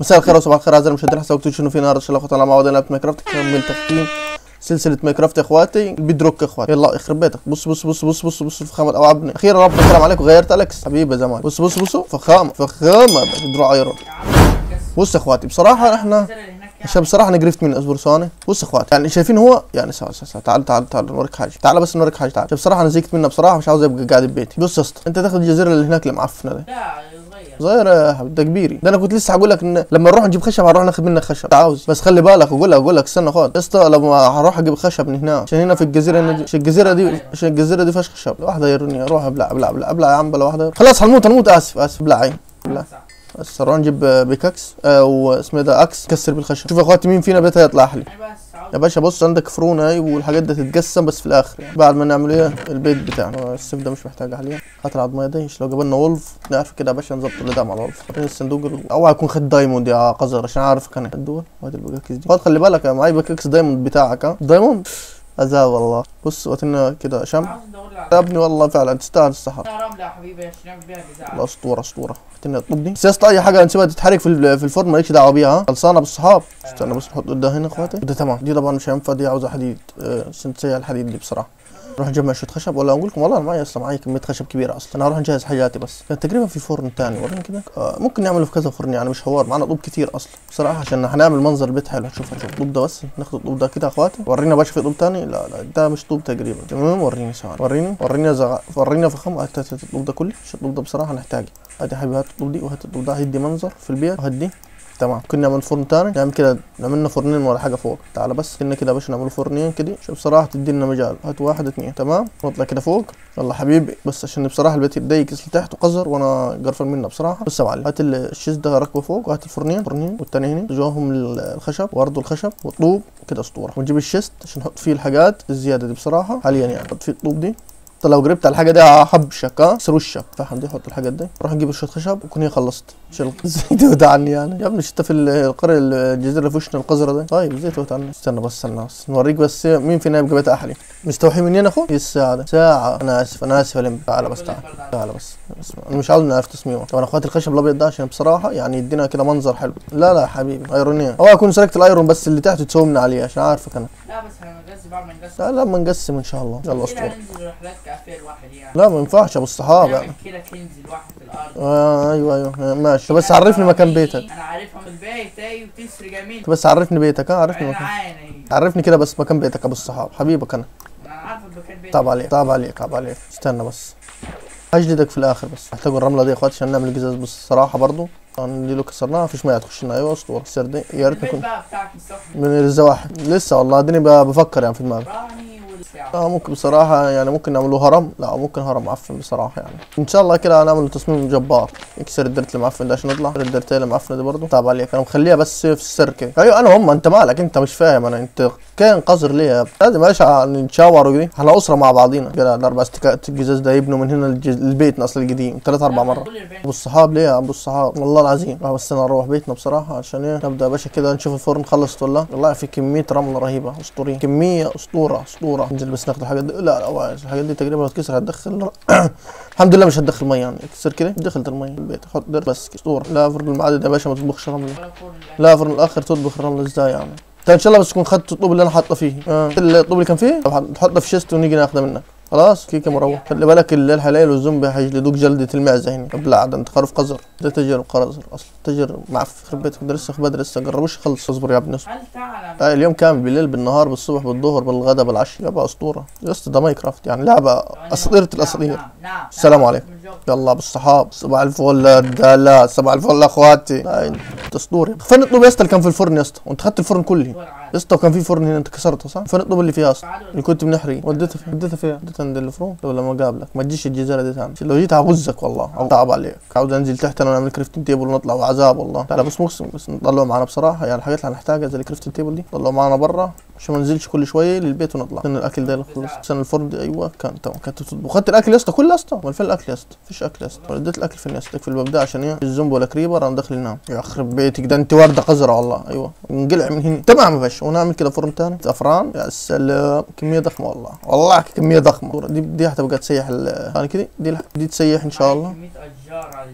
مساء الخير وصباح الخير أعزائي المشاهدين حسابكم شنو في نهار إن شاء الله اخواتي على معودنا لعبه Minecraft كمل تختيم سلسلة Minecraft يا إخواتي. ال Bedrock يا إخواتي. يلا يخرب بيتك. بص بص بص بص بص بص فخامه اوعبني أخيرا ربنا السلام عليكم. غيرت الكس حبيبي يا زمان. بص بص بص فخامة فخامة. دروع iron بص يا إخواتي بصراحة إحنا عشان بصراحة أنا قرفت من أصبر ثواني بص يا إخواتي يعني شايفين هو يعني سوا سوا تعال تعال تعال نوريك حاجة. تعال بس نوريك حاجة تعال. بصراحة أنا زهقت منه بصراحة مش عاوز أبقى قاعد ببيتي بص يا اسطى أنت تاخد الجزيرة اللي هناك دي. لا صغير يا حبيبي ده كبيري. ده أنا كنت لسه هقول لك إن لما نروح نجيب خشب هنروح ناخد منك خشب. عاوز؟ بس خلي بالك أقول لك أقول لك استنى خد يا اسطى لما هروح أجيب خشب من هنا عشان هنا في الجزيرة هنا دي عشان الجزيرة دي عشان الجزيرة دي فيهاش خشب. واحدة يرني أروح أبلع أبلع أبلع أبلع يا عم بلا واحدة. خلاص هنموت هنموت. آسف آسف ابلع عين. ابلع بس نروح نجيب pickaxe آه واسمه ده axe. كسر بالخشب. شوف يا أخواتي مين فينا بيتها يطلع أحلى. يا باشا بص عندك فرونة أيوه والحاجات دي تتقسم بس في الآخر يعني. بعد ما نعمل إيه؟ البيت بتاعنا. السيف ده مش محتاج حاليا هات العضمية دي لو جبنا wolf نعرف كده يا باشا نظبط اللي ده مع ال wolf الصندوق ال- اوعى يكون خد diamond يا قذر عشان عارف كان الدول وادي ال pickaxe دي خد خلي بالك يا معاي pickaxe diamond بتاعك ها؟ diamond؟ عذاب والله بص واتنا كده شم. يا ابني والله فعلا تستاهل السحر. يا حبيبي جزاء. الاسطوره أسطورة هاتنا الطوب دي بس يا اسطى أي حاجة نسيبها تتحرك في ال- في الفرن مالكش دعوة بيها ها؟ خلصانة بالصحاب. استنى بس نحط ده هنا اخواتي. ده تمام. دي طبعا مش هينفع دي عاوزة حديد. آه سنسية الحديد دي بصراحة. نروح نجمع شوية خشب. ولا أقول لكم والله أنا معايا أصلا معايا كمية خشب كبيرة أصلا. أنا هروح نجهز حاجاتي بس. كان تقريبا في فرن تاني وريني كده؟ آه ممكن نعمله في كذا فرن يعني مش حوار. معانا طوب كتير أصلا بصراحة عشان هنعمل منظر البيت حلو. هتشوف هتشوف الطوب ده بس. ناخد الطوب ده كده أخواتي. ورينا باشا في طوب تاني. لا لا ده مش طوب تقريبا. تمام وريني ثواني وريني وريني زغ... وريني فخم. الطوب ده كله. الطوب ده بصراحة نحتاجه يا حبيبي هات الطوب دي وهات الطوب ده. هيدي منظر في البيت. وهات دي تمام. كنا نعمل فرن تاني نعمل كده نعملنا فرنين ولا حاجة فوق. تعال بس كنا كده يا باشا نعمل فرنين كده. شوف بصراحة تدينا مجال. هات واحد اثنين تمام. نطلع كده فوق. يلا حبيبي. بس عشان بصراحة البيت يتضيق لتحت وقذر وأنا قرفان منه بصراحة. بص يا معلم هات ال chest ده ركبه فوق. وهات الفرنين. فرنين. والتاني هنا. جواهم الخشب. وأرضه الخشب. والطوب كده أسطورة. ونجيب ال chest عشان نحط فيه الحاجات الزيادة دي بصراحة. حاليا يعني. نحط فيه الطوب دي. طب لو قربت على الحاجة دي هحبشك ها. كسر وشك فاهم؟ دي حط الحاجات دي. روح نجيب شوية خشب. وكون خلصت. شيل زيت عني يعني. يا ابني شفت في القرية الجزيرة اللي في وشنا القذرة ده طيب زيت عني. استنى بس استنى بس. نوريك بس. مين فينا يبقى بيت أحلى؟ مستوحي منين اخو إيه الساعة ده ساعة. أنا آسف أنا آسف يا لمبي. تعال بس تعال. تعال بس. اسمع أنا مش عاوز نعرف تصميمه. طبعا أخواتي الخشب الأبيض ده عشان بصراحة يعني يدينا كده منظر حلو. لا لا يا حبيبي ايرونيه أوعى يكون سرقت الأيرون بس اللي تحت تسوي من عليه عشان عارفك أنا. لا بس هنقسم بعد ما نقسم لا لا ما نقسم إن شاء الله. يلا اسطوره هننزل رحلات كافيه الواحد يعني. لا ما ينفعش أبو الصحابة. كده كنز الواحد في الأرض. آه أيوه أيوه. ماشي. بس عرفني مكان بيتك. أنا عارفها من البيت اي وتسرق مين؟ بس عرفني بيتك ها؟ عرفني مكان. عيني عرفني كده بس مكان بيتك أبو الصحاب. حبيبك أنا. أنا عارف المكان بيت طاب عليك طاب عليك طاب عليك. استنى بس. هجلدك في الآخر بس. محتاجوا الرملة دي يا إخواتي عشان نعمل القزاز بصراحه برضو. دي لو كسرناها مفيش مية تخش لنا. أيوه أسطورة. دي يا ريت نكون من الزواحف. لسه والله اديني بفكر يعني في دماغي. والساعة آه ممكن بصراحة يعني ممكن نعمله هرم. لا ممكن هرم معفن بصراحة يعني. إن شاء الله كده هنعمل تصميم جبار. يكسر الدرت المعفن ده عشان نطلع الدرتين المعفنة دي برضه. طب عليك أنا مخليها بس في السر كده أيوه أنا هم أنت مالك؟ أنت مش فاهم أنا. أنت كان قذر ليه يا ابني؟ لازم معلش نتشاور وكده. إحنا أسرة مع بعضينا. كده الأربع استكات الجزاز ده يبنوا من هنا البيت أصل القديم. ثلاث أربع مرات. أبو الصحاب ليه يا أبو الصحاب؟ والله العظيم. آه بس أنا أروح بيتنا بصراحة عشان إيه؟ نبدأ يا باشا كده نشوف الفرن خلصت ولا والله في كمية رملة رهيبة. أسطورية. كمية أسطورة أسطورة. ننزل بس ناخد الحاجات دي. لا لا. الحاجات دي تقريبا لو تكسر هتدخل الحمد لله مش هتدخل مية يعني. كسر كده دخلت المية البيت. حط در بس اسطوره لا فرن المعدن يا باشا ما تطبخش رملة. لا فرن الآخر تطبخ الرمله إزاي يعني؟ إن شاء الله بس تكون خدت الطوب اللي أنا حاطه فيه. آه. الطوب اللي كان فيه؟ تحطه في chest ونيجي ناخده منك. خلاص كيكه مروح خلي بالك اللي الحلايل والزومبي هيجلدوك جلدة المعزة هنا ابلع ده انت خروف قذر. ده تجر قذر. أصلا تجر معفن. خرب بيتك ده لسه بدري لسه جربوش خلص؟ اصبر يا ابني اصبر هل تعلم؟ آه اليوم كامل بالليل بالنهار بالصبح بالظهر بالغداء بالعشاء لعبة أسطورة. يا اسطى ده Minecraft. يعني لعبة أساطيرة الأساطير. نعم نعم السلام عليكم. يلا بالصحاب. صباح الفل ده لا صباح الفل أخواتي. لا أنت اسطوري فين الطوب يا اسطى اللي كان في الفرن يا اسطى وأنت خدت الفرن كله. يا اسطى وكان في فرن هنا أنت كسرته صح؟ فين الطوب اللي فيها أصلا اللي كنت بنحري وديتها فين؟ وديتها فين؟ وديتها عند الفرون ولا ما قابلك ما تجيش الجزيرة دي ثاني. لو جيت هغزك والله أو تعب عليك. عاوز أنزل تحت أنا ونعمل crafting table ونطلع. وعذاب والله. تعال بس مقسم بس نطلعوا معنا بصراحة. يعني الحاجات اللي هنحتاجها زي ال crafting table دي نطلعوا معنا برا. عشان ما ننزلش كل شوية للبيت ونطلع. عشان الأكل ده خلص عشان الفرن دي أيوه كان تمام كانت تطبخ خدت الأكل يا اسطى كله يا اسطى. امال فين الاكل يا اسطى مفيش أكل يا اسطى. اديت الأكل فين يا اسطى في الباب ده عشان إيه؟ الزومبي ولا creeper أنا داخل ينام يا خرب بيتك ده أنت ورده قذرة والله. أيوه. انقلع من هنا. تمام يا باشا. ونعمل كده فرن تاني. زعفران يا سلام. كمية ضخمة والله. والله كمية ضخمة. دي دي هتبقى تسيح ال- ثاني كده دي دي تسيح إن شاء الله.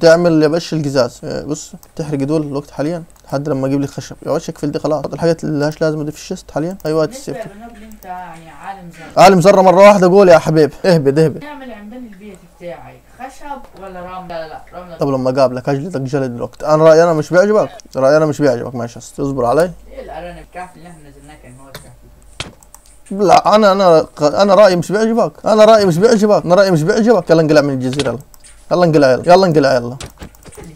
تعمل يا باشا القزاز. آه، بص تحرق دول الوقت حاليا لحد لما أجيب لك خشب. يا باشا اقفل دي خلاص. الحاجات اللي لهاش لازمة دي في الشست حاليا. أيوه تسيب أنت يعني عالم زي عالم ذره مرة واحدة قول يا حبيبي. اهبد اهبد. نعمل عمدان البيت بتاعي خشب ولا رمل لا لا رمل طب لما أقابلك أجلدك جلد الوقت. أنا رأيي أنا مش بيعجبك. رأيي أنا مش بيعجبك ماشي. اصبر علي. إيه الأرانب؟ الكهف اللي إحنا نزلناه كان هو لا أنا أنا أنا رأيي مش بيعجبك. أنا رأيي مش بيعجبك. أنا رأيي مش بيعجبك. يلا انقلع من الجزيرة. يلا انقلع يلا يلا انقلع يلا.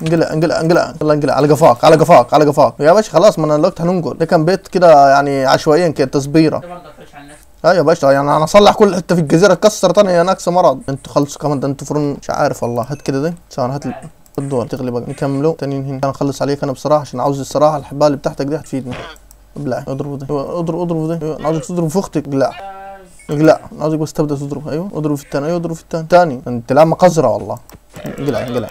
انقلع انقلع انقلع يلا انقلع. على قفاك على قفاك على قفاك. يا باشا خلاص ما الوقت هننقل ده كان بيت كده يعني عشوائيا كده تصبيرة. أيوه يا باشا يعني أنا اصلح كل حتة في الجزيرة اتكسرت أنا يا ناقصة مرض. أنتوا خلصوا كمان ده أنتوا فرن مش عارف والله. هات كده دي ثواني هات ال- الدول. تغلي بقى نكملوا. تانيين هنا. أنا اخلص عليك أنا بصراحة عشان عاوز الصراحة الحبال اللي بتاعتك دي هتفيدني. ابلع اضربه ده أيوه اضرب اضربه ده أيوه عاوزك تضرب في أختك. لا لا عاوزك بس تبدأ تضرب. أيوه اضرب في الثاني أيوه اضرب في الثاني ثاني انت لا مقزره والله. انقلع انقلع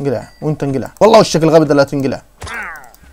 انقلع وانت انقلع. والله وشك الغبي ده لا تنقلع.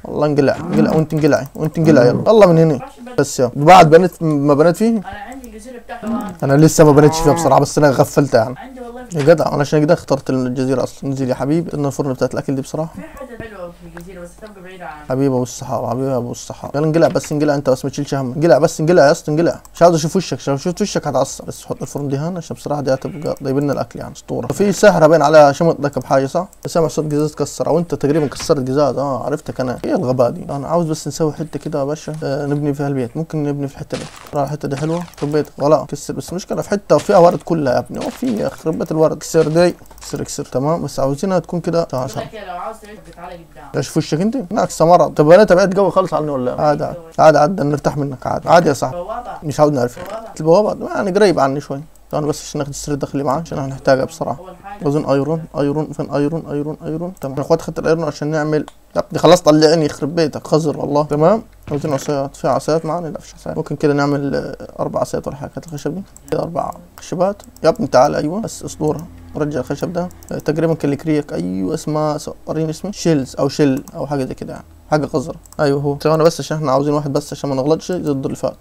والله انقلع انقلع وانت انقلعي وانت انقلع. يلا الله من هنا. بس يا بعد بنيت ما بنيت فيه؟ أنا عندي الجزيرة بتاعتي أنا لسه ما بنيتش فيها بصراحة بس أنا غفلتها يعني عندي والله يا جدع أنا عشان كده اخترت الجزيرة أصلا. نزل يا حبيبي ان الفرن بتاعت الأكل دي بصراحة. في حاجة حلوة في الجزيره بس تبقى بعيده عن حبيبي أبو الصحاب حبيبي أبو الصحاب يلا انقلع بس انقلع أنت بس ما تشيلش هم انقلع بس انقلع يا أسطى انقلع. مش عاوز أشوف وشك لو شفت وشك هتعصب. بس حط الفرن دي هنا عشان بصراحة دي هتبقى جايب لنا الأكل يعني أسطورة. في سهره باين عليها شمط لك بحاجة صح؟ سامع صوت جزاز اتكسر أو أنت تقريبا كسرت جزاز. آه عرفتك أنا. إيه الغباء دي؟ أنا عاوز بس نسوي حتة كده يا باشا. آه نبني فيها البيت. ممكن نبني في الحته دي. ترى الحتة دي حلوة. البيت ولا كسر. بس المشكلة في حتة فيها ورد كلها يا ابني. وفي يخرب الورد. كسر دي. كسر كسر. تمام. بس عاوزينها تكون كده. لو عاوز تعيش تعالى قدام إيش في وشك أنت؟ ناقصه مرض طب أنا تبعت قوي خالص عني ولا عادي عادي عادي عادي نرتاح منك عادي عادي يا صاحبي. مش عاوز نعرف بوابة. البوابة يعني قريب عني شوي. أنا بس عشان ناخد السر الداخلي معاه عشان هنحتاجها بصراحة. اظن iron iron فين iron iron iron. تمام. أنا اخوات ال iron عشان نعمل يا ابني خلاص طلعني يخرب بيتك خزر والله. تمام. عاوزين عصايات في عصايات معانا؟ لا فيش عصايات ممكن كده نعمل آه، أربع عصايات ولا حاجة. الخشب دي. كده أربع خشبات. يا ابني تعال أيوه. بس اسطورة. رجع الخشب ده. آه، تقريبا كاليكريك أيوه اسمه س- وريني اسمه شيلز أو شيل أو حاجة زي كده يعني. حاجة قذره أيوه هو. ثواني بس عشان إحنا عاوزين واحد بس عشان ما نغلطش. ضد اللي فات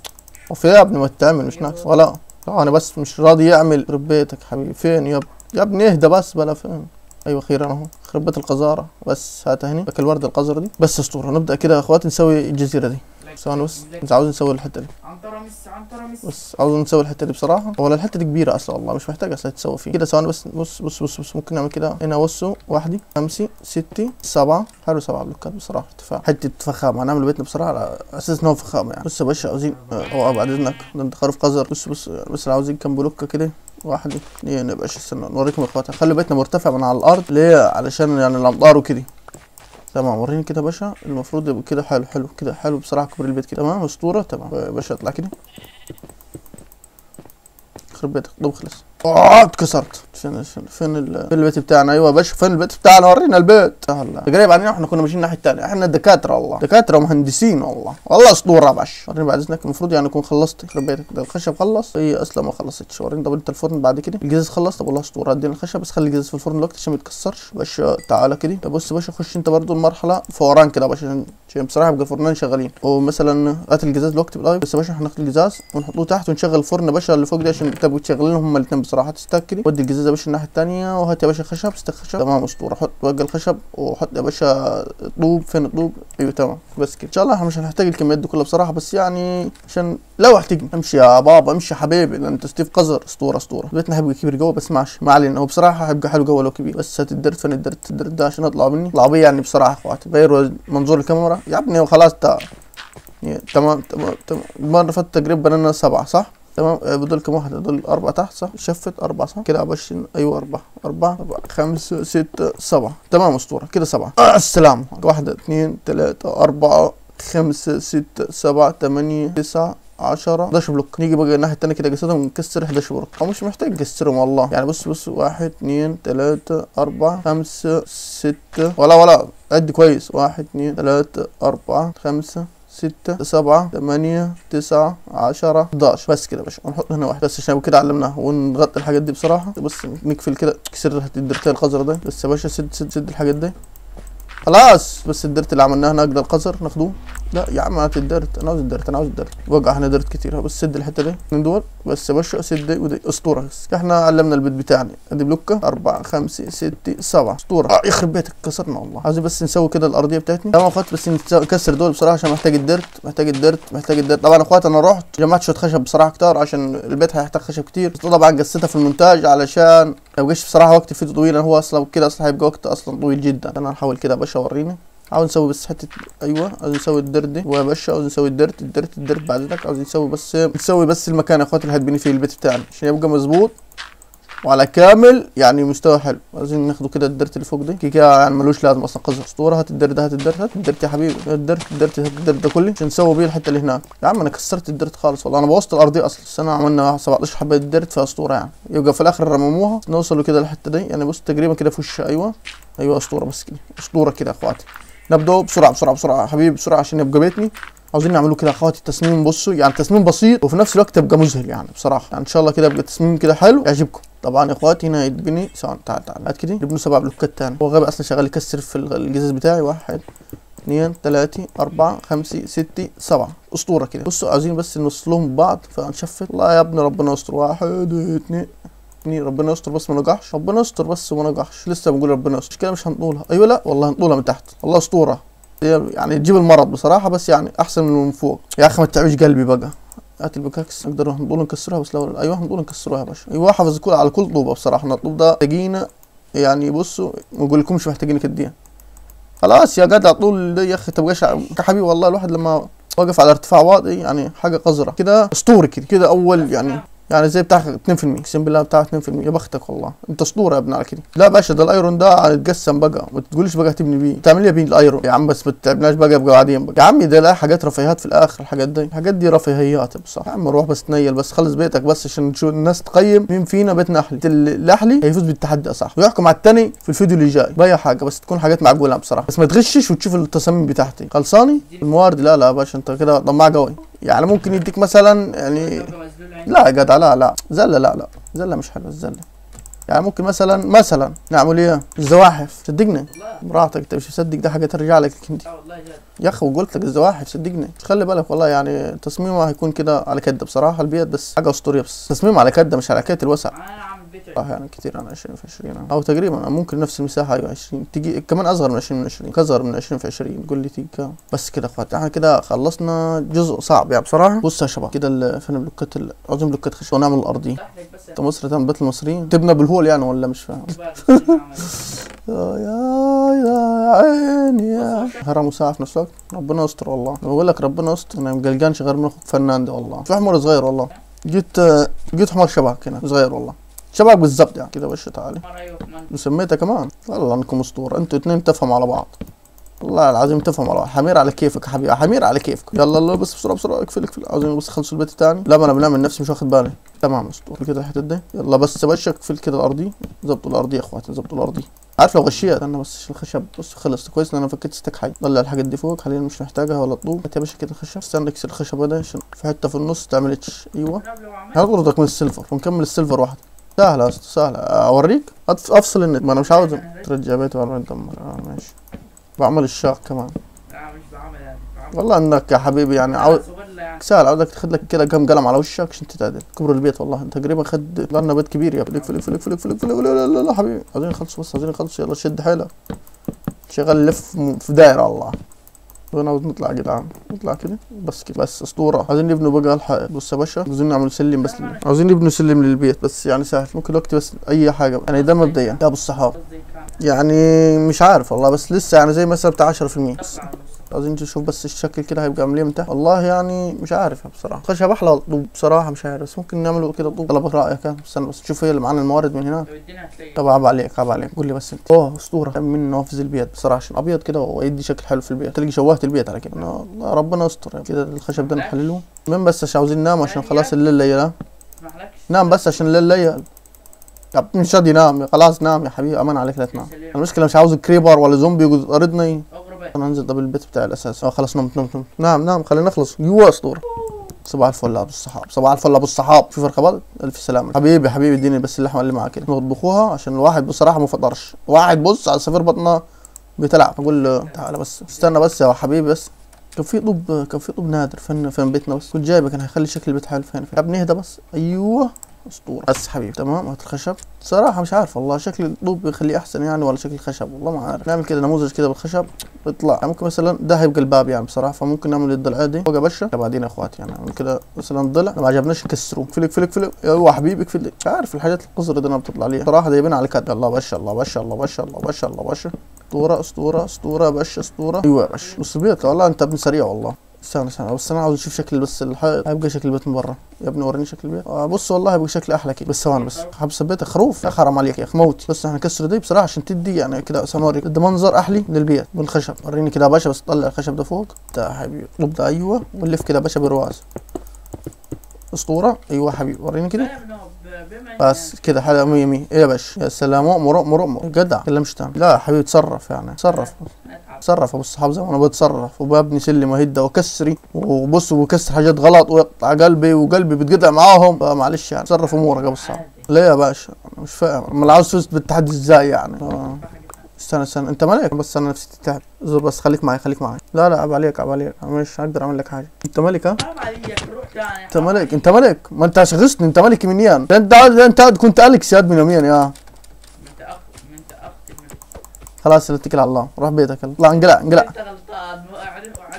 وفي يا ابني ما تتعمل مش ناقص ولا ثواني بس مش راضي يعمل يخرب بيتك حبيبي. فين؟ يا ابني يا ابني اهدى بس بلا فين أيوه أخيرا اهو خرب بيت القذارة. بس هاتها هني لك الورده القذره دي. بس أسطورة نبدأ كده يا أخواتي نسوي الجزيرة دي. ثواني بس. بس عاوز نسوي الحتة دي. عنترة مس عنترة مس بس عاوز نسوي الحتة دي بصراحة. ولا الحتة دي كبيرة أصلا والله مش محتاجة أصلا تسوي فيه كده ثواني بس. بص بص بص بص ممكن نعمل كده. هنا بصوا واحدة خمسة ستة سبعة. حلو سبعة بلوكات بصراحة. ارتفاع حتة فخامة. هنعمل بيتنا بصراحة على أساس ان هو فخامة يعني. بص يا باشا عاوزين آه بعد إذنك. ده أنت خروف قذر. بص بص بس عاوزين كام بلوكة كده. واحد اثنين يا باشا استنى نوريكم يا إخواتي. خلي بيتنا مرتفع من على الأرض. ليه؟ علشان يعني الأمطار وكده. تمام وريني كده يا باشا. المفروض يبقى كده حلو حلو كده حلو بصراحه كبر البيت كده. تمام أسطورة تمام. يا باشا اطلع كده. يخرب بيتك دوب خلص آه اتكسرت فين فين فين, ال- فين البيت بتاعنا؟ أيوه يا باشا فين البيت بتاعنا؟ ورينا البيت. هلا قريب عننا إحنا كنا ماشيين الناحية الثانية إحنا دكاتره والله. دكاترة ومهندسين والله. والله أسطورة يا باشا. وريني بعد إذنك المفروض يعني أكون خلصت. يخرب بيتك ده الخشب خلص. هي أصلا ما خلصتش. وريني طب أنت الفرن بعد كده؟ الجهاز خلص؟ طب والله أسطورة. ادينا الخشب بس خلي الجهاز في الفرن دلوقتي عشان ما يتكسرش. باشا تعالى كده. طب بص يا باشا خش أنت برضو المرحلة فوران كده يا باشا عشان- بصراحة يبقى الفرنين شغالين. ومثلا هات الجهاز دلوقتي بس يا باشا هناخد الجهاز ونحطوه تحت ونشغل الفرن يا باشا اللي فوق ده عشان تبقوا تشغلين هما الاثنين بصراحة ت stack كده ودي الجهاز يا باشا الناحية الثانية وهات يا باشا خشب stack خشب. تمام أسطورة. حط وقع الخشب وحط يا باشا طوب. فين الطوب؟ أيوه تمام. بس كده. إن شاء الله إحنا مش هنحتاج الكميات دي كلها بصراحة. بس يعني عشان لو احتاج. امشي يا بابا امشي يا حبيبي. لأن أنت Steve قذر. أسطورة أسطورة. بيتنا هيبقى كبير جوه. بس ماشي ما علينا. هو بصراحة هيبقى حلو جوه لو كبير. بس هات ال dirt. فين ال dirt؟ ال dirt ده عشان اطلع مني. اطلع بيه يعني بصراحة أخواتي. غيروا منظور الكاميرا. يا ابني وخلاص يعني تمام تمام تمام. المرة فاتت تقريبا بنينا سبعة صح؟ تمام؟ آه، بدول كم واحدة دول أربعة تحت صح؟ شفت؟ أربعة صح؟ كده عشرين أيوة أربعة. أربعة أربعة خمسة ستة سبعة. تمام أسطورة كده سبعة. آه السلام. واحدة اثنين ثلاثة أربعة خمسة ستة سبعة ثمانية تسعة عشرة. 11 block. نيجي بقى الناحية التانية كده قصتهم ونكسر 11 block. أو مش محتاج نكسرهم والله. يعني بص بص واحد اثنين ثلاثة أربعة خمسة ستة. ولا ولا. عد كويس. واحد اثنين ثلاثة أربعة خمسة. ستة سبعة ثمانية تسعة عشرة 11 بس كده يا باشا ونحط هنا واحد بس عشان كده علمناها ونغطي الحاجات دي بصراحة. بص نقفل كده كسر الدرتين القذرة ده. بس يا باشا سد سد سد الحاجات دي. خلاص. بس الدرت اللي عملناها هناك ده القذر ناخدوه. لا يا عم هات الدرت أنا عاوز الدرت أنا عاوز الدرت. وقع هنا درت كتير. بس سد الحتة دي من دول. بس يا باشا سد ودي أسطورة. بس إحنا علمنا البيت بتاعنا. أدي بلوكة. أربعة خمسة ستة سبعة. أسطورة. آه يخرب بيتك كسرنا والله. عايزين بس نسوي كده الأرضية بتاعتنا. تمام أخوات بس نكسر دول بصراحة عشان محتاج الدرت محتاج الدرت محتاج الدرت. طبعا أخوات أنا رحت. جمعت شوية خشب بصراحة كتار عشان البيت هيحتاج خشب كتير. بس طبعا قصيتها في المونتاج علشان ما يبقاش بصراحة وقت الفيديو طويل هو أصلا كده أصلا هيبقى وقت أصلا طويل جدا. أنا هحاول كده يا باشا أوريني. عاوز نسوي بس حتة أيوه عاوز نسوي الدرت دي. ويا باشا عاوز نسوي الدرت الدرت الدرت بعد ذلك عاوز نسوي بس نسوي بس المكان يا إخواتي اللي هتبني فيه البيت بتاعنا عشان يبقى مظبوط وعلى كامل يعني مستوى حلو. عايزين ناخده كده الدرت اللي فوق دي. كده يعني ملوش لازمة أصلا قذر أسطورة. هات الدرت ده هات الدرت هات الدرت يا حبيبي الدرت الدرت هات الدرت ده كله عشان نسوي بيه الحتة اللي هناك يا عم أنا كسرت الدرت خالص والله. أنا بوظت الارضيه أصلا السنة عملنا 17 حبة الدرت في أسطورة يعني. يبقى في الآخر رمموها. نوصلوا كده للحتة دي. يعني بص تقريبا كده في وش أيوه أيوه أسطورة بس كده أسطورة كده يا إخواتي. نبدأ بسرعة بسرعة بسرعة. حبيبي بسرعة عشان يبقى بيتني عاوزين نعملوا كده يا أخواتي تصميم بصوا يعني تصميم بسيط وفي نفس الوقت يبقى مذهل يعني بصراحة. يعني إن شاء الله كده يبقى تصميم كده حلو يعجبكم. طبعا يا أخواتي هنا يتبني سواء تعال تعال هات كده. يبنوا سبع بلوكات تاني. هو غبي أصلا شغال يكسر في الجزاز بتاعي. واحد اثنين ثلاثة أربعة خمسة ستة سبعة. أسطورة كده. بصوا عايزين بس نوصلهم ببعض فنشفت. الله يا ابني ربنا يستر واحد اثنين اثنين ربنا يستر بس ما نقعش ربنا يستر بس وما نقعش لسه بنقول ربنا يستر. مش كده مش هنطولها أيوه لا والله هنطولها من تحت. والله أسطورة. يعني تجيب المرض بصراحة بس يعني أحسن من من فوق. يا أخي ما تتعبش قلبي بقى. هات البكاكس نقدر نقول نكسرها بس لو أيوه نقول نكسروها يا باشا. أيوه حافظ كل على كل طوبة بصراحة. الطوب ده محتاجين يعني بصوا ما أقول لكمش محتاجين كديه خلاص يا جدع طول ده يا أخي. تبقاش حبيبي والله الواحد لما واقف على ارتفاع واطي يعني حاجة قذرة. كده اسطوري كده. كده أول يعني يعني زي بتاع 2% اقسم بالله بتاع 2% يا بختك والله. انت اسطوره يا ابن على كده. لا باشا ده الايرون ده هيتقسم بقى. ما تقوليش بقى هتبني بيه. تعمل لي بيه الايرون. يا عم بس ما تتعبناش بقى يبقى قاعدين بقى. يا عمي ده لا حاجات رفاهيات في الآخر الحاجات دي. الحاجات دي رفاهيات بصراحه يا عم روح بس تنيل بس خلص بيتك بس عشان نشوف الناس تقيم مين فينا بيت نحلي الاحلي هيفوز بالتحدي صح ويحكم على التاني في الفيديو اللي جاي. بأي حاجة بس تكون حاجات معقولة بصراحة. بس ما تغشش وتشوف التصاميم بتاعتي. خلصاني؟ الموارد؟ لا لا يا باشا انت كده طماع قوي. يعني ممكن يديك مثلا يعني عندي. لا يا جدع لا لا. زلة لا لا. زلة مش حلوة الزله يعني ممكن مثلا مثلا نعمل إيه؟ الزواحف. صدقني. براحتك انت مش مصدق ده حاجة ترجع لك انت يا أخي وقلت لك الزواحف صدقني. مش خلي بالك والله يعني تصميمه هيكون كده على كدة بصراحة البيت بس. حاجة أسطورية بس. تصميم على كدة مش على كده الوسع صح يعني كتير أنا 20 في 20 أو تقريبا ممكن نفس المساحة أيوه 20 تجي كمان أصغر من 20 من 20 أصغر من 20 في 20 قول لي تيجي كام. بس كده يا اخوات إحنا كده خلصنا جزء صعب يعني بصراحة. بص يا شباب. كده فين بلوكات عاوزين بلوكات خشب ونعمل الارضيه انت مصر تعمل بيت المصريين. تبني أبو الهول يعني ولا مش فاهم؟ الموبايل يا يا يا عيني يا. هرم وساعة في نفس الوقت ربنا يستر والله. بقول لك ربنا يستر. أنا مقلقانش غير من أخوك فنان ده والله. في حمار صغير والله. جيت جيت حمار شبهك هنا. صغير والله. شبهك بالظبط يعني كده وش تعالي. مرة أيوه كمان وسميتها كمان؟ والله انكم اسطورة أنتوا اتنين تفهموا على بعض. والله العظيم تفهموا على بعض. حمير على كيفك يا حبيبي حمير على كيفك. يلا يلا بس بسرعة بسرعة اقفل اقفل. عاوزين بس خلصوا البيت التاني. لا ما أنا بنعمل نفسي مش واخد بالي. تمام اسطورة. كده الحته دي يلا بس باشا اقفل كده الأرضي. ظبطوا الأرضي يا اخواتي ظبطوا الأرضي. عارف لو غشيت أنا بس الخشب. بص خلص. كويس إن أنا فكيت ستك حاجة. طلع الحاجات دي فوق خلينا مش محتاجها ولا طوب هات يا باشا كده الخشب استنى اكسر الخشب ده عشان في حتة في النص تعملتش أيوه. هنطردك من ال server ونكمل السيلفر واحدة. سهلة يا اسطى سهلة. أوريك؟ أطف- أفصل النت. ما أنا مش عاوز ترجع بيتي ولا ندمر آه ماشي. بعمل الشاق كمان. لا مش بعمل يعني والله إنك يا حبيبي يعني عاوز يعني. سهل. عاوزك تاخد لك كده كام قلم على وشك عشان تتعدل. كبر البيت والله. أنت تقريبا خد لنا بيت كبير يا فليك فليك فليك فليك فليك لا لا لا حبيبي عاوزين نخلص بس عاوزين نخلص. يلا شد حيلك. شغال لف في دايرة الله وأنا عاوز نطلع يا جدعان نطلع كده بس كده بس أسطورة. عاوزين نبنوا بقى الحائط بص يا باشا عاوزين نعمل سلم بس لل- عاوزين نبنوا سلم للبيت بس يعني سهل. ممكن وقت بس أي حاجة يعني ده مبدئيا. يا أبو الصحاب قصدي كان يعني مش عارف والله بس لسه يعني زي مثلا بتاع 10% أطلع ونص. عايزين نشوف بس الشكل كده هيبقى عامل إيه من تحت والله يعني مش عارف بصراحة. خشب أحلى طوب بصراحة مش عارف بس ممكن نعمله كده طوب طلب رايك. استنى بس. شوف هي اللي معانا الموارد من هتلاقي طب عيب عليك عيب عليك. قول لي بس انت. اوه اسطورة. من نوافذ البيت بصراحة عشان أبيض كده ويدي شكل حلو في البيت تلاقي شوهت البيت على كده. أنا- ربنا يستر. كده الخشب ده نحلله. من بس عشان عاوزين ننام عشان خلاص الليل ليل اسمحلكش نام بس عشان الليل ليل يا ابني مش راضي ينام. خلاص نام يا حبيبي. أمان عليك لا تنام. المشكلة مش عاوز creeper ولا زومبي يطاردني أنا انزل طب البيت بتاعي الاساسي آه خلاص نمت نمت نمت نعم نعم خلينا نخلص. جوا اسطوره صباح الفل يا ابو الصحاب. صباح الفل يا أبو الصحاب. شوف ركبات ألف سلامة. حبيبي حبيبي اديني بس اللحمة اللي معاك كده. نطبخوها عشان الواحد بصراحة ما فطرش. واحد بص على عصافير بطنه بتلعب أقول له تعالى بس. استنى بس يا حبيبي بس. كان في طوب كان في طوب نادر فين فين بيتنا بس. كنت جايبه كان هيخلي شكل البيت حلو فين فين اهدى بس. أيوه أسطورة. بس حبيبي. تمام؟ هات الخشب. صراحة مش عارف والله شكل الطوب بيخليه أحسن يعني ولا شكل الخشب؟ والله ما عارف. نعمل كده نموذج كده بالخشب يطلع يعني ممكن مثلا ده هيبقى الباب يعني بصراحة فممكن نعمل الضلع دي. فوق بشه بعدين يا إخواتي يعني نعمل كده مثلا ضلع. ما عجبناش نكسره فلك فلك فلك. أيوه حبيبي اقفل مش عارف الحاجات القذرة دي أنا بتطلع لي صراحة جايبينها على كد الله بشه الله بشه الله بشه الله بشه الله بشه أسطورة أسطورة أسطورة بش أسطورة. أيوه يا بش بص بيت والله أنت ابن سريع والله. استنى استنى. بس أنا عاوز أشوف شكل بس الحائط هيبقى شكل البيت من برا يا ابني وريني شكل البيت آه بص والله هيبقى شكل أحلى كده. بس ثواني بس. حبس بيتك خروف. يا حرام عليك يا أخي موتي. بس إحنا نكسر دي بصراحة عشان تدي يعني كده سنوري. ده منظر احلي للبيت بالخشب. وريني كده يا باشا بس طلع الخشب ده فوق. ده يا حبيبي. طب ده أيوه. ولف كده يا باشا برواز أسطورة. أيوه حبيبي. وريني كده. بس كده حاجة 100 100 إيه يا باشا؟ يا سلام. مؤمر مؤمر مؤمر. جدع. كلمش تاني لا يا حبيبي تصرف يعني. تصرف تصرف أبو الصحاب. زي ما أنا بتصرف وببني سلم وهده وكسري. وبص وبكسر حاجات غلط ويقطع قلبي وقلبي بتقطع معاهم. فمعلش يعني. تصرف أمورك يا أبو الصحاب. ليه يا باشا؟ أنا مش فاهم. أمال عاوز تفوز بالتحدي إزاي يعني؟ آه. استنى استنى. انت مالك؟ بس أنا نفسي تتعب. زور بس خليك معي خليك معي لا لا عيب عليك عيب عليك. أنا مش هقدر أعمل لك حاجة. انت مالك ها؟ عليك روح انت مالك انت مالك؟ ما انت شغلتني انت مالك منيان ده انت ده انت كنت اليكس يا من يومين يا. انت أخ انت من خلاص اتكل على الله. روح بيتك يلا. لا انقلع انقلع. أنت غلطان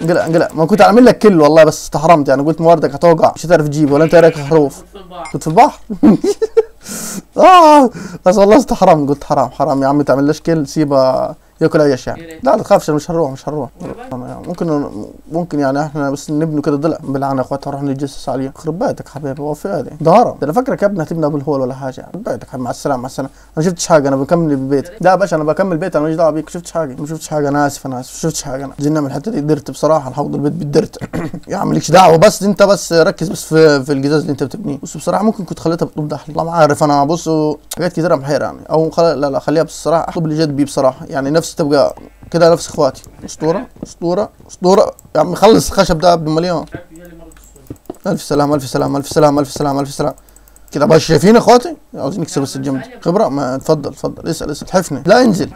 انقلع انقلع. ما كنت أعمل لك كل والله بس استحرمت. يعني قلت مواردك هتوقع. مش هتعرف تجيب ولا أنت رأيك خروف في البحر كنت في البحر؟ آه بس والله استحرمت قلت حرام حرام يا عمي تعملش كل سيبها ياكل عيش يعني لا لا تخافش مش هنروح مش هنروح. ممكن ممكن يعني إحنا بس نبنوا كده ضلع. بالعانه اخواتها نروح نتجسس عليه خرب بيتك حبيبي هو في هذه. ده أنا فاكرك يا ابني هتبني أبو الهول ولا حاجة. خرب بيتك مع السلامة مع السلامة. أنا شفتش حاجة أنا بكمل البيت. لا يا باشا أنا بكمل بيت أنا ماليش دعوة بيك. شفتش حاجة؟ ما شفتش حاجة. أنا آسف أنا آسف. شفتش حاجة. أنا زينا من الحتة دي درت بصراحة. الحوض البيت بالدرت. يا عم مالكش دعوة. بس أنت بس ركز بس في في الجزاز اللي أنت بتبنيه. بص بصراحة ممكن كنت خليتها بطوب دحل والله ما عارف أنا. بص حاجات كتيرة محيرة يعني. أو خل... لا لا خليها بصراحة اطلب اللي جد بيه بصراحة. يعني نفس تبقى كده نفس اخواتي. اسطورة اسطورة اسطورة. يا عم خلص الخشب ده ابن مليون. ألف سلام ألف سلام ألف سلام ألف سلام ألف سلام. كده بقى شايفين اخواتي؟ عاوزين نكسر بس الجنب خبرة؟ ما تفضل تفضل اسأل اسأل. تحفني. لا انزل.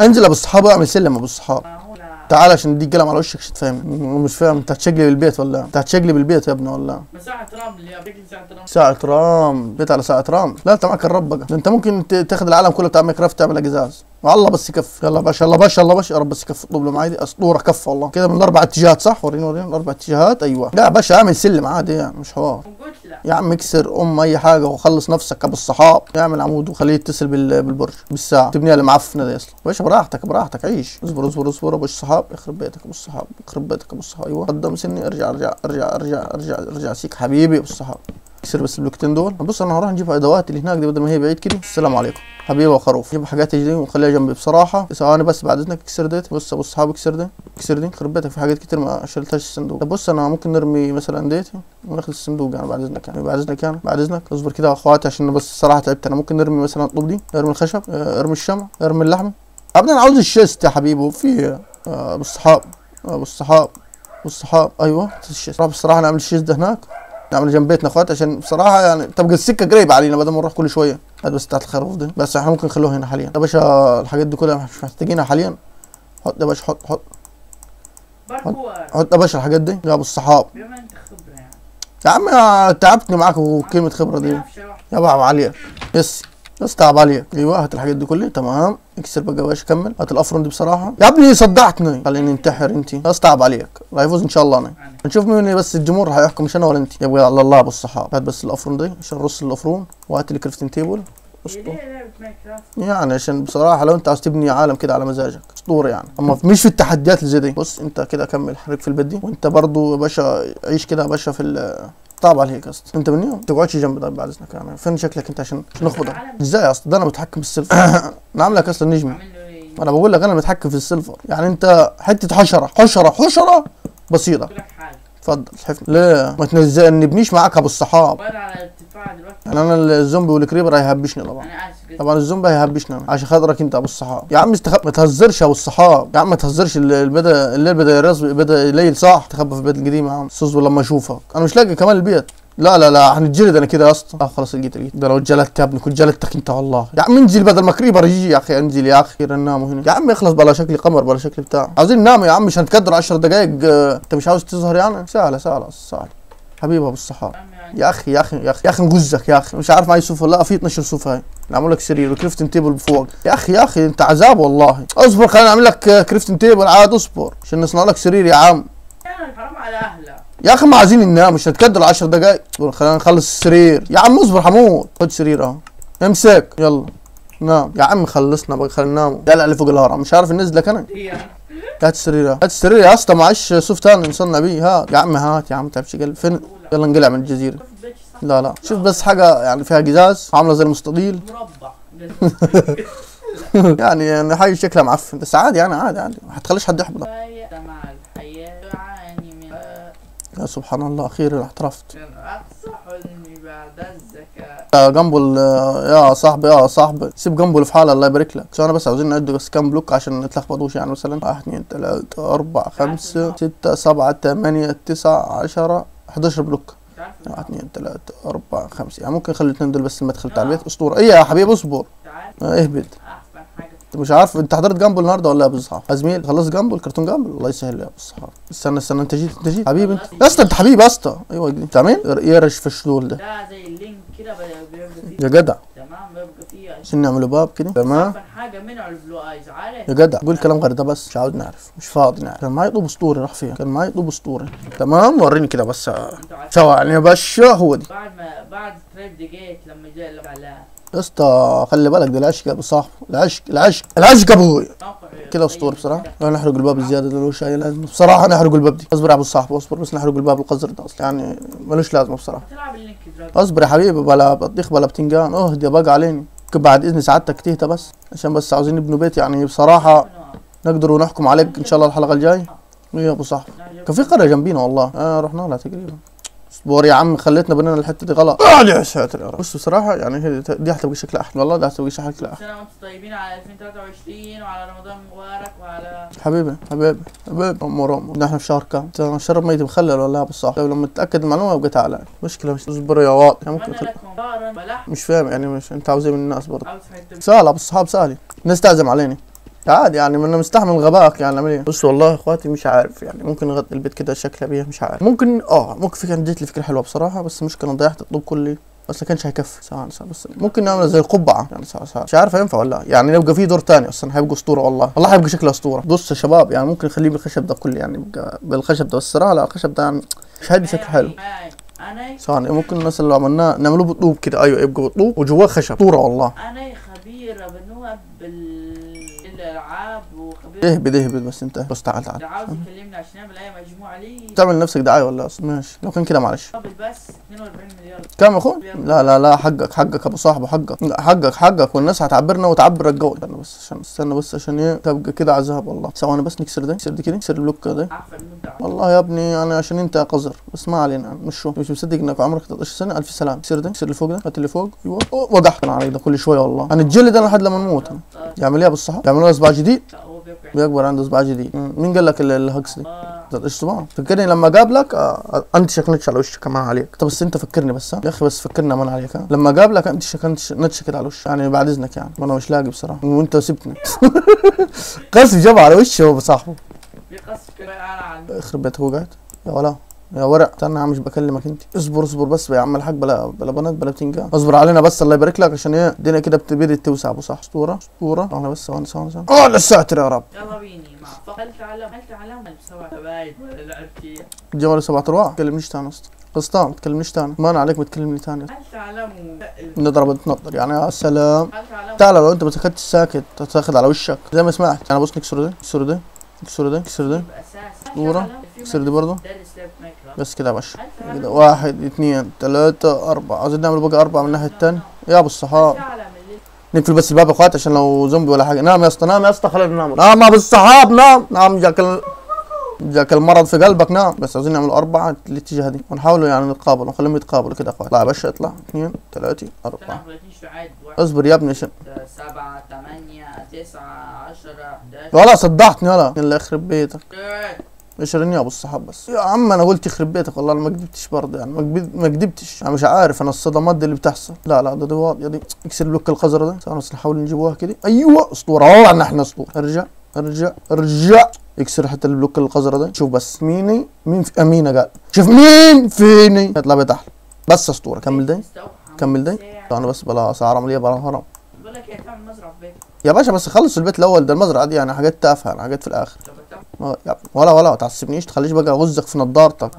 انزل أبو الصحاب اعمل سلم أبو الصحاب. تعال عشان اديك قلم على وشك عشان تفهم مش فاهم. انت هتشقلب البيت ولا؟ انت هتشقلب البيت يا ابني ولا؟ يا بيك مساحة رمل ساعة رام. بيت على ساعة رام. لا انت معك الرب بقى. انت ممكن تاخد العالم كله بتاع ماينكرافت تعمل جزاز والله بس يكفي يلا باشا يلا باشا يلا باشا. يا رب بس يكفي اطلب له معايا دي أسطورة كف والله. كده من الأربع اتجاهات صح؟ وريني وريني. الأربع اتجاهات. أيوه. لا باشا اعمل سلم عادي يعني مش حوار. يا عم اكسر أم أي حاجة وخلص نفسك أبو الصحاب. اعمل عمود وخليه يتصل بال- بالبرج بالساعة. تبنيها المعفنه دي أصلا باشا براحتك براحتك. عيش. اصبر اصبر اصبر أبو الصحاب. يخرب بيتك أبو الصحاب. يخرب بيتك أبو الصحاب. أيوه. قدم سني ارجع ارجع ارجع ارجع ارجع ارجع سيك حبيبي أبو الصحاب. بس البلوكتين دول. بص أنا هروح نجيب أدوات اللي هناك دي بدل ما هي بعيد كده. السلام عليكم. حبيبي وخروف. جيب حاجاتي دي وخليها جنبي بصراحة. ثواني بس بعد إذنك اكسر ديت. بص أبو الصحاب اكسر دي. اكسر دي. يخرب بيتك في حاجات كتير ما شلتهاش الصندوق. طب بص أنا ممكن نرمي مثلا ديتي وناخد الصندوق يعني بعد إذنك يعني. بعد إذنك يعني. بعد إذنك. اصبر كده يا أخواتي عشان بس الصراحه تعبت. أنا ممكن نرمي مثلا الطوب دي. ارمي الخشب. آه، ارمي الشمع. ارمي اللحمه ابدا أنا عاوز ال chest يا حبيبي. وفي آه، أبو الصحاب. آه، أبو الصحاب. أبو الصحاب. أيوه ال chest. راح بصراحه نعمل ال chest ده هناك. نعمل جنب بيتنا اخوات عشان بصراحة يعني تبقى السكه قريبة علينا بدل ما نروح كل شوية. هات بس بتاعت الخروف دي. بس إحنا ممكن نخلوها هنا حاليا. يا باشا الحاجات دي كلها مش محتاجينها حاليا. حط يا باشا حط حط. حط يا باشا الحاجات دي. يا ابو الصحاب. بما انت خبرة يعني. يا عم تعبتني معاك وكلمة خبرة دي. يا بابا عليك يس. بس تعب عليك أيوه هات الحاجات دي كلها. تمام. اكسر بقى يا باشا كمل. هات الأفرن دي بصراحة. يا ابني صدعتني. خليني انتحر انت بس تعب عليك. راح يفوز إن شاء الله أنا. نشوف مين بس الجمهور هيحكم مش أنا ولا انت يبقى على الله أبو الصحاب. هات بس الأفرن دي عشان رص الأفرون. وهات لي crafting table. اسطوره يعني عشان بصراحة لو أنت عاوز تبني عالم كده على مزاجك أسطورة يعني. أما مش في التحديات اللي زي دي. بص أنت كده كمل حرك في البيت دي. وأنت برضو يا باشا عيش كده يا باشا في طاب عليك يا اسطى أنت مني ما تقعدش جنبي طيب بعد إذنك يعني فين شكلك أنت عشان نخبطك إزاي يا اسطى ده أنا متحكم بالسيلفر أصلا نجمي عامل له إيه؟ أنا بقول لك أنا متحكم في السيلفر. يعني أنت حتة حشرة حشرة حشرة بسيطة. لك اتفضل. حفني ليه ما تنزلنيش معاك ابو الصحاب. وأنا على ارتفاع دلوقتي. يعني أنا الزومبي والكريبر هيهبشني طبعا. أنا جدا طبعا الزومبي هيهبشني أنا. عشان خاطرك أنت ابو الصحاب. يا عم استخب... ما تهزرش يا ابو الصحاب. يا عم ما تهزرش ال- البدا الليل بدا يرز بدا يليل صح؟ تخبى في البيت القديم يا عم. اصبر لما اشوفك. أنا مش لاقي كمان البيت. لا لا لا هنتجلد أنا كده يا اسطى. آه خلاص لقيت لقيت. ده لو اتجلدت يا ابني كنت جلدتك أنت والله. يا عم انزل بدل ما كريبر يجي يا أخي انزل يا أخي نناموا هنا. يا عم اخلص بلا شكل قمر بلا شكل بتاع. عاوزين ننام يا عم مش هنتقدر 10 دقايق آه، أنت مش عاوز تظهر يعني؟ سهلة سهلة سهلة. حبيبي أبو الصحاب يا أخي يا أخي يا أخي يا أخي نغزك يا أخي. مش عارف معي صوف ولا لا. في 12 صوف هاي. نعمل لك سرير و crafting table بفوق. يا أخي يا أخي أنت عذاب والله. اصبر خلينا نعمل لك آه، crafting table. عاد اصبر عشان نصنع لك سرير يا عم. حرام على اهله يا أخي ما عايزين ننام مش هتكدر 10 دقايق. خلينا نخلص السرير. يا عم اصبر حمود. خد سرير أهو. امسك. يلا. نام يا عم خلصنا بقى خلينا ننام. يلا اللي فوق الهرم. مش عارف ننزلك أنا. هي. هات السرير. هات السرير يا اسطى. معيش صوف تاني. نصنع بيه هات يا عم هات يا عم. تعبش قلب فين؟ يلا نقلع من الجزيرة. شوف لا لا. شوف بس حاجة يعني فيها قزاز عاملة زي المستطيل. مربع. يعني يعني حاجة شكلها معفن. بس عادي يعني عادي عادي. ما هتخليش حد يحبط. يا سبحان الله أخيرا اعترفت من أقصى حلمي بعد الزكاة يا جنبل يا صاحبي يا صاحبي. سيب جنبل في حالة الله يبارك لك. أنا بس عاوزين نعد بس كام بلوك عشان ما نتلخبطوش يعني. مثلا واحد اثنين ثلاثة أربعة خمسة ستة سبعة ثمانية تسعة عشرة 11 بلوك. مش عارف واحد اثنين ثلاثة أربعة خمسة. يعني ممكن نخلي الاثنين دول بس المدخل بتاع البيت أسطورة. إيه يا حبيبي؟ أصبر. اهبد مش عارف انت حضرت جامبل النهارده ولا يا أبو الصحاب يا زميل خلص جامبل كرتون جامبل؟ الله يسهل يا أبو الصحاب استنى استنى انت جيت انت جيت. حبيبي. انت يا اسطى انت حبيبي يا اسطى. أيوه بتاع مين يرش في الشلول ده؟ ده زي اللينك كده بي- بيبقى فيه. يا جدع. تمام بيبقى فيه عشان نعمله باب كده. تمام. حاجة منه البلو ايز عارف؟ يا جدع. قول كلام غير ده بس مش عاوز نعرف. مش فاضي نعرف. كان معايا طوب اسطوري راح فيها كان معايا طوب اسطوري تمام؟ وريني كده بس. أنتوا عارفين. سوا يعني يا باشا هو دي. بعد ما بعد تريد جيت لما جاء لما على يا اسطى خلي بالك ده العشق يا أبو صاحبي العشق العشق العشق أبوي كده اسطوري بصراحة. لا نحرق الباب الزياده ده ملوش أي لازمة. بصراحة نحرق الباب دي. اصبر يا أبو الصاحب اصبر بس نحرق الباب القذر ده أصلا. يعني ملوش لازمة بصراحة. اصبر يا حبيبي بلا بطيخ بلا بتنجان. اهدى بقى عليني. ممكن بعد إذن سعادتك تهدى بس. عشان بس عاوزين نبنوا بيت يعني بصراحة نقدر ونحكم عليك إن شاء الله الحلقة الجاي إيه يا أبو صاحبي كان في قرية جنبينا والله. آه رحنا لها تقريبا. اصبر يا عم خليتنا بنينا الحتة دي غلط. آه يا ساتر يا رب. بص بصراحة يعني هي دي هتبقى شكلها أحلى. والله دي هتبقى شكلها أحلى. سنة وأنتم طيبين على 2023 وعلى رمضان مبارك وعلى حبيبي حبيبي حبيبي امور امور نحن في شهر كام؟ شرب ميت مخلل ولا لا؟ بالصح لما تتاكد المعلومة يبقى تعالى. مشكلة مش اصبر يا واط يعني ممكن مش فاهم يعني مش أنت عاوز إيه من الناس برضه؟ عاوز حتة. سهل أبو الصحاب سهل الناس تعزم علينا عادي يعني من مستحمل غبائك يعني نعمل إيه بص والله إخواتي مش عارف يعني ممكن نغطي البيت كده شكله بيه مش عارف. ممكن آه ممكن في كان جت لي فكرة حلوة بصراحة بس المشكلة ضيعت الطوب كلي بس ما كانش هيكفي. سواء سواء بس ممكن نعمل زي قبعة. يعني سواء سواء مش عارف هينفع ولا لا. يعني يبقى في دور تاني أصلا هيبقى أسطورة والله. والله هيبقى شكله أسطورة. بص يا شباب يعني ممكن نخليه بالخشب ده كله يعني بالخشب ده بس الصراحه لا الخشب ده يعني مش هيدي شكل حلو. أنا ثواني ممكن مثلا لو عملناه نعمله بالطوب كده. أيوه يبقى بالطوب وجواه خشب. أسطورة والله. أنا خبيرة بنوع وخبيره اهبد اهبد بس انت بس تعال تعال. عاوز يكلمني عشان نعمل أي مجموعة لي تعمل نفسك دعاية ولا أصل ماشي. لو كان كده معلش. قبل بس 42 مليار. كام يا أخوي؟ لا لا لا حقك حقك أبو صاحبه حقك. لا، حقك حقك. والناس هتعبرنا وتعبر الجو. استنى بس عشان استنى بس عشان إيه؟ تبقى كده عذاب والله. ثواني بس نكسر ده نكسر دي كده نكسر البلوك ده. والله يا ابني أنا عشان انت قذر. بس ما علينا مش شو. مش مصدق إنك عمرك 13 سنة. ألف سلام كسر ده كسر اللي فوق ده. هات اللي فوق. أيوه. أنا عليك ده كل شوية والله. هنتجلد أنا لحد لما نموت. يعمل إيه يا أبو الصحاب؟ يعملوا له اصبع جديد؟ بيكبر عنده اصبع جديد. مين قال لك ال- الهكس دي؟ آه، ذات اصبع فكرني لما قابلك آه أنت شكلك على وشك كمان عليك. طب بس أنت فكرني بس ها؟ يا أخي بس فكرني أمان عليك ها؟ لما قابلك أنت شكلت نتشكل على وشك. يعني بعد إذنك يعني. وأنا مش لاقي بصراحة. وأنت سبتني قصف جاب على وشه هو صاحبه بيقص كده أنا عن يخرب بيتك وقعت يا ولا. يا ورق استنى يا عم مش بكلمك انت. اصبر اصبر بس يا عم الحاج بلا بلا بنات بلا بتنجان. اصبر علينا بس الله يبارك لك عشان إيه؟ الدنيا كده بدت توسع. ابو صح اسطورة اسطورة. أنا بس ثواني ثواني ثواني. آه للساتر يا رب. يلا بيني مع هل تعلم هل تعلم؟ سوى حبايب ولا لعب فيها جمال سبعة ارواح ما تكلمنيش تاني أصلا قسطان ما تكلمنيش تاني. ما أنا عليك ما تكلمني تاني هل تعلموا نضرب نتنطر يعني يا سلام. هل تعلموا تعال لو انت ما سكتش ساكت هتاخد على وشك. زي ما سمعت. أنا بص نكسر ده نكسر ده نكسر ده نكسر ده صورة. نكسر دي برضه. بس كده يا باشا. كده واحد. اثنين ثلاثة أربعة. عايزين نعمل بقى أربعة من الناحية التانية. يا أبو الصحاب. نقفل بس الباب يا اخوات عشان لو زومبي ولا حاجة. نام يا أسطى نام يا أسطى خلينا ننام نام يا أبو الصحاب نام نام جاك ال... جاك المرض في قلبك نام بس عايزين نعمل أربعة الاتجاه دي. ونحاولوا يعني نتقابل ونخليهم يتقابلوا كده يا اخوات اطلع يا باشا اطلع. اثنين ثلاثة أربعة. 30 شعاع اصبر يا ابني عشان سبعة ثمانية تسعة عشرة 11 ولا صدعتني ولا. يلا يخرب بيتك. اشرني يا أبو الصحاب بس. يا عم أنا قلت يخرب بيتك والله أنا ما كدبتش برضه يعني ما كدب- ما كدبتش. أنا مش عارف أنا الصدمات دي اللي بتحصل. لا لا ده دي واضحه دي اكسر البلوك القذر ده. بس نحاول نجيبوها كده. أيوه أسطورة. والله إن إحنا أسطورة. ارجع ارجع ارجع. يكسر حتى البلوك القذر ده. شوف بس ميني مين في أمينة قال. شوف مين فيني. يطلع بيت أحلى. بس أسطورة. كمل ده كمل ده أنا بس بلا اسعار عمليه بلا هرم بقول لك يا تعمل مزرعة في بيتك. يا باشا بس خلص البيت الأول. ده المزرعة دي يعني حاجات تافهة يعني حاجات في الآخر. ولا ولا ما تعصبنيش تخليش بقى اغزك في نضارتك.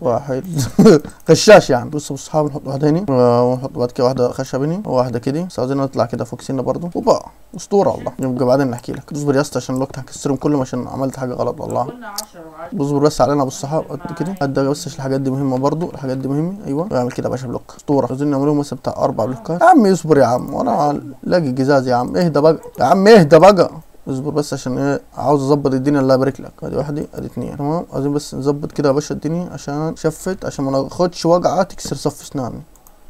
واحد. غشاش يعني. بص بص حاول نحط واحدة هنا ونحط بعد كده واحدة خشب هنا وواحدة كده. بس عاوزين نطلع كده فوق سنه برضه. وبقى أسطورة والله. يبقى بعدين نحكي لك. اصبر يا اسطى عشان الوقت هكسرهم كلهم عشان عملت حاجة غلط والله. قلنا 10 و10 اصبر بس علينا ابو الصحاب قد كده. قد بس عشان الحاجات دي مهمة برضه. الحاجات دي مهمة. أيوه. اعمل كده يا باشا block. أسطورة. عاوزين نعملهم مثلا بتاع أربع بلوكات. يا عم اصبر يا عم. وأنا لاقي جزاز يا عم. اهدى بقى. يا عم اهدى بقى. اصبر بس عشان إيه عاوز اظبط الدنيا الله يبارك لك. ادي واحدة ادي اتنين تمام عايزين بس نظبط كده يا باشا الدنيا عشان شفت عشان ما ناخدش وجعه تكسر صف اسناني.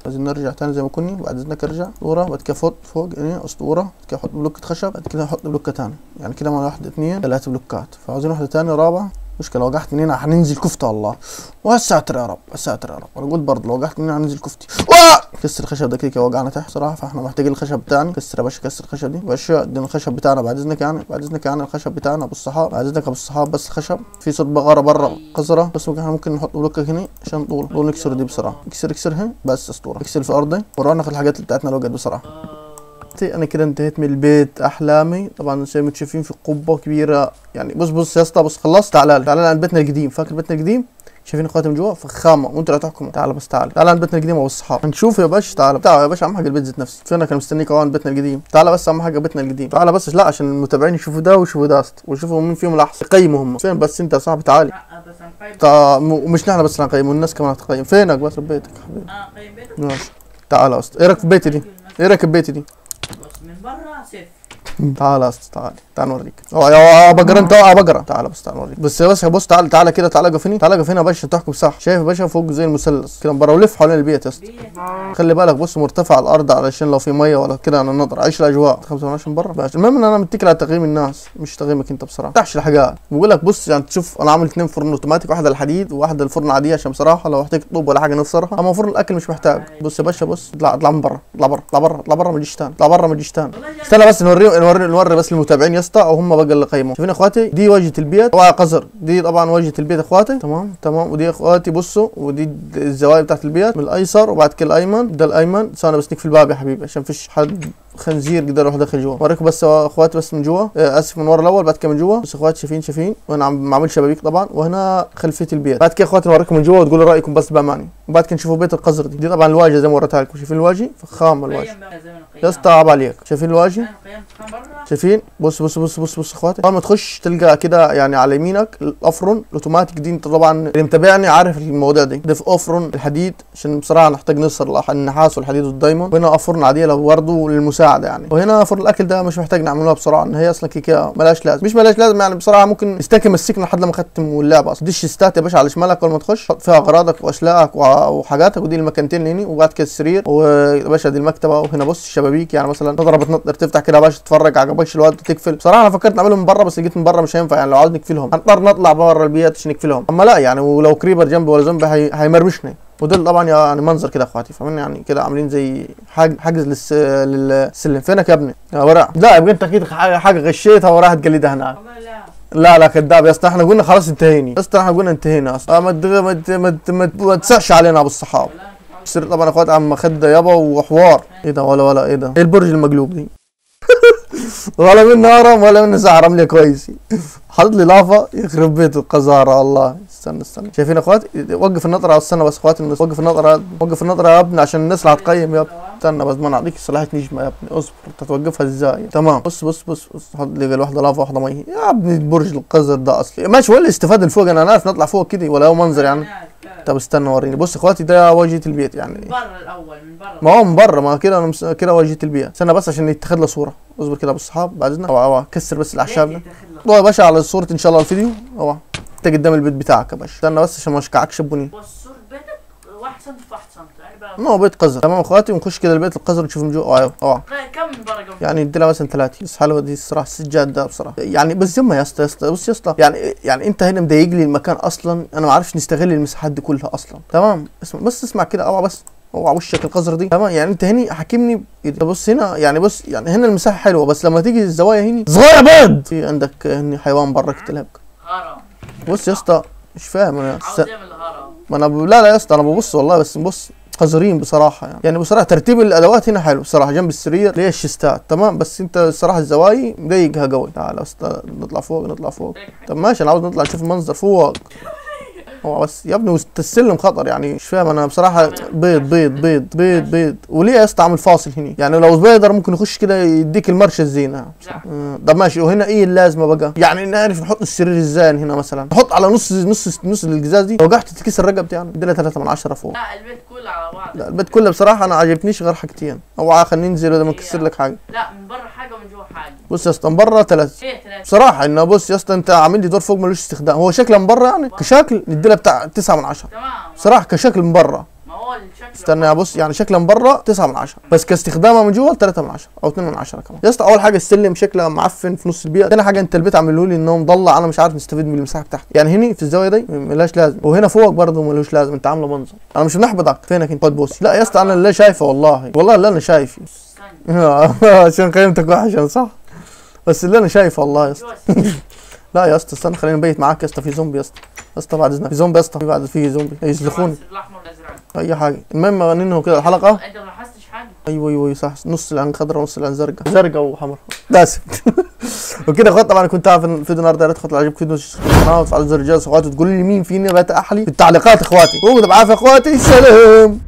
عايزين نرجع تاني زي ما كنا بعد إذنك ارجع. اسطوره بعد كده فوق فوق هنا اسطوره بعد كده أحط بلوكة خشب بعد كده أحط بلوكة تاني. يعني كده معنا واحد اتنين ثلاثة بلوكات. فعاوزين واحدة تانية رابعة. مشكلة لو وقعت من هنا حننزل كفتة والله والساتر يا رب الساتر يا رب. أنا قلت برضه لو وقعت من هنا حننزل كفتي! كسر الخشب ده كده كده وقعنا تحت صراحة فاحنا محتاجين الخشب بتاعنا. كسر يا باشا كسر الخشب دي. باشا ادينا الخشب بتاعنا بعد إذنك يعني بعد إذنك يعني الخشب بتاعنا أبو الصحاب. بعد إذنك أبو الصحاب بس الخشب. في صوت بقرة برا قذرة. بس إحنا ممكن نحط بلوكة هنا عشان طول. طول نكسر دي بسرعة اكسر اكسرها بس أسطورة. اكسر في أرضي. ورانا في الحاجات اللي بتاعتنا الوقت بصراحة. أنا كده انتهيت من البيت أحلامي. طبعا زي ما أنتم شايفين في قبة كبيرة. يعني بص بص يا أسطى بص خلصت. تعال تعال عند بيتنا القديم. فاكر بيتنا القديم؟ شايفين اخواتي من جوا؟ فخامة وانتوا اللي هتحكموا تعال بس تعال. تعال عند بيتنا القديم ابو الصحاب هنشوف يا باشا. تعال. تعال يا باشا أهم حاجة البيت ذات نفسي فينك أنا مستنيك أهو عند بيتنا القديم. تعال بس أهم حاجة بيتنا القديم. تعال بس لا عشان المتابعين يشوفوا ده ويشوفوا ده ويشوفوا مين فيهم الأحسن. يقيموا هم. فين بس أنت يا صاحبي؟ تعالي لا بس هنقيم تع... م- ومش نحن بس اللي هنقيم والناس كمان هتقيم. فينك بس؟ بيتك حبيبي. آه قيم بيتك. ماشي. تعال يا اسطى. إيه رأيك في بيتي دي؟ إيه رأيك في بيتي دي؟ بس من برا صفر تعال يا اسطى تعال تعال نوريك. يا بقرة أنت. آه بقرة تعال بس تعال نوريك. بس يا باشا بص تعال تعال كده تعال هنا. تعال هنا يا باشا تحكم صح. شايف يا باشا فوق زي المثلث كده من بره ولف حوالين البيت يا اسطى خلي بالك بص مرتفع الأرض علشان لو في مية ولا كده أنا نظر عيش الأجواء. 25 من بره باشا المهم إن أنا متكل على تقييم الناس مش تقييمك أنت بصراحة. تحش الحاجات. بقول لك بص يعني تشوف أنا عامل اثنين فرن أوتوماتيك واحدة الحديد وواحدة الفرن عادية عشان بصراحة لو احتاج طوب ولا حاجة نفسرها أما فرن الأكل مش محتاج. بص يا باشا بص اطلع اطلع من بره اطلع بره اطلع بره اطلع بره ما تجيش تاني. اطلع بره ما تجيش تاني. استنى بس نوري نوري نوري بس المتابعين يا اسطى أو هم بقى اللي قيموا شايفين إخواتي دي واجهة البيت طبعا قذر. دي طبعا واجهة البيت إخواتي. تمام تمام. ودي إخواتي بصوا ودي الزوايا بتاعت البيت من الأيسر وبعد كده الأيمن. ده الأيمن. ثانية بس نقفل الباب يا حبيبي عشان فيش حد خنزير قدر يروح داخل جوا. اوريكم بس يا اخواتي بس من جوا. آه، آسف من ورا الأول بعد كده من جوا. بس اخواتي شايفين شايفين. وأنا عم معمل شبابيك طبعا. وهنا خلفية البيت. بعد كده يا اخواتي نوريكم من جوا وتقولوا رأيكم بس باماني وبعد كده نشوفوا بيت القذر دي. دي طبعا الواجهة زي ما وريتها لكم. شايفين الواجهة؟ فخامة الواجهة. يا أسطى عيب عليك. شايفين الواجهة؟ شايفين؟ بص بص بص بص بص اخواتي اول ما تخش تلقى كده يعني على يمينك الافران الأوتوماتيك دي أنت طبعا اللي متابعني عارف المواضيع دي. ده في افرن الحديد. عشان بصراحة نحتاج نصهر النحاس والحديد وال diamond. وهنا افرن عادية لو برضه للمساعدة. يعني. وهنا فرن الأكل ده مش محتاج نعملوها بصراحه إن هي أصلا كيكة ملهاش لازم مش ملهاش لازم يعني بصراحه ممكن نستكمل السكن لحد لما اختم اللعبة. أصلا دي الشيستات يا باشا على شمالك أول ما تخش حط فيها أغراضك واشلاءك وحاجاتك ودي المكانتين اللي هنا وبعد كده السرير. ويا باشا دي المكتبة وهنا بص الشبابيك يعني مثلا تضرب تنطر تفتح كده يا باشا تتفرج عجبكش الوقت تقفل. بصراحة أنا فكرت نعملهم من بره بس لقيت من بره مش هينفع يعني لو عاوز نقفلهم هنضطر نطلع بره البيت عشان نقفلهم. أما لا يعني ولو creeper جنبي ولا زومبي هي... هيمرمشني. ودول طبعا يعني منظر كده يا أخواتي فاهمين يعني كده عاملين زي حاج حاجز للس... للسلم فينك يا ابني. يا ورع. لا يبقى انت أكيد حاجة غشيتها وراح تقلدها هناك لا. لا كذاب يا اسطى. إحنا قلنا خلاص انتهيني يا اسطى إحنا قلنا انتهينا أصلا ما ما ما ما تسعش علينا أبو الصحاب. يصير طبعا يا أخوات عم خده يابا وحوار. إيه ده ولا ولا إيه ده؟ إيه البرج المقلوب دي؟ ولا منه هرم ولا منه ساعه رمليه كويس حاطط لي لافا يخرب بيت القذارة الله. استنى استنى. شايفين يا اخوات؟ وقف النظره استنى بس اخواتي وقف النظره وقف النظره يا ابني عشان الناس اللي هتقيم يا ابني. استنى بس ما نعطيك صلاحية نجمة يا ابني. اصبر انت توقفها إزاي؟ تمام. بص بص بص بص. حط لي واحدة لافا واحدة مية. يا ابني البرج القذر ده اصلي. ماشي الاستفادة اللي فوق أنا عارف نطلع فوق كده ولا هو منظر يعني. طب استنى وريني. بص اخواتي ده واجهة البيت من يعني برا الأول من برا. ما هو من بره ما كده أنا مس... كده واجهة البيت استنى بس عشان يتخذ له صورة. اصبر كده يا أبو الصحاب بعد إذنك. أوعى. كسر بس الأعشاب ده. يا باشا على صورة إن شاء الله الفيديو. أوعى. انت قدام البيت بتاعك يا باشا. استنى بس عشان ما أشكعكش بني. والسور بيتك واحد سنتي في 1 سنتي. يعني بقى ما هو بيت قزر. تمام أخواتي ونخش كده البيت القزر نشوف من جوا اوعى اوعى كم قبل يعني ادي لها مثلا 30 بس حلوة دي الصراحة السجاد ده بصراحة. يعني بس يما يا اسطى يا اسطى بص يا اسطى يعني يعني أنت هنا مضايق لي المكان أصلا. أنا ما أعرفش نستغل المساحات دي كلها أصلا. تمام؟ اسمع بس اسمع كده أوعى بس أوعى وشك القذر دي. تمام؟ يعني أنت هني حاكمني. بص هنا يعني بص يعني هنا المساحة حلوة بس لما تيجي الزوايا هني صغيرة بيض! في عندك هني حيوان برا كتلك هرم. بص يا اسطى مش فاهم أنا. عاوز من الهرم ما أنا ب... لا لا يا اسطى أنا ببص والله بس بص. قذرين بصراحة يعني. يعني بصراحة ترتيب الأدوات هنا حلو بصراحة. جنب السرير ليه الشيستات تمام؟ بس انت الصراحه الزوايا مضايقها قوي. تعال نطلع فوق نطلع فوق. طب ماشي أنا عاوز نطلع نشوف المنظر فوق. هو بس يا ابني السلم خطر يعني مش فاهم. أنا بصراحة بيض بيض بيض بيض بيض. وليه يا اسطى عامل فاصل هنا؟ يعني لو بيقدر ممكن يخش كده يديك المرشة الزينه طب ماشي. وهنا إيه اللازمة بقى؟ يعني نعرف نحط السرير إزاي هنا مثلا. نحط على نص نص نص القزاز دي. وقعت تتكسر رقبتي يعني ادينا 3 من 10 فوق. لا البيت كله على بعض. لا البيت كله بصراحة أنا عجبنيش غير حاجتين. أوعى خلينا ننزل ولا ما نكسر لك حاجة. لا من برا حاجة ومن جوا حاجة. بص يا اسطى من بره ثلاث إيه ثلاثة بصراحة انه بص يا اسطى أنت عامل لي دور فوق ملوش استخدام. هو شكله من بره يعني؟ كشكل نديله بتاع 9 من 10 تمام. بصراحه كشكل من بره ما هو الشكل استنى يا بص يعني شكله من بره 9 من 10 بس كاستخدامها من جوه 3 من 10 أو 2 من 10 كمان. يا اسطى أول حاجة السلم شكله معفن في نص البيئة. ثاني حاجة انت البيت عامله لي إنه مضلع أنا مش عارف نستفيد من المساحة بتاعتي. يعني هنا في الزاوية دي ملهاش لازم وهنا فوق برضه ملوش لازم انت عامله منظر. أنا مش بنحبطك فينك انت بوسي لا يا اسطى أنا اللي شايفه والله. والله اللي أنا شايفه عشان قيمتك وحشة صح؟ بس اللي أنا شايفه والله يا اسطى. لا يا اسطى استنى خليني نبيت معاك يا اسطى في زومبي يا اسطى. يا اسطى بعد إذنك في زومبي يا اسطى في بعد في زومبي. الأحمر والازرق أي حاجة. المهم ننهوا كده الحلقة. أنت ما لاحظتش حاجة؟ أيوه أيوه صح. نص العين خضراء ونص العين زرقاء. زرقاء وحمراء. لازم وكده اخوات طبعا كنت عارف الفيديو النهارده يا ريت تشتركوا في القناة وتفعلوا زر الجرس أخواتي وتقولوا لي مين فيني بقى أحلي في التعليقات أخواتي. وبالعافيه أخواتي. سلام.